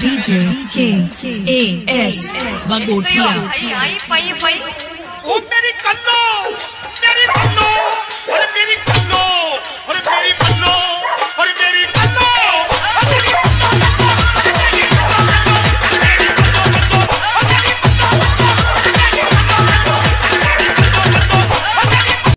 DJ K A S Bagotia.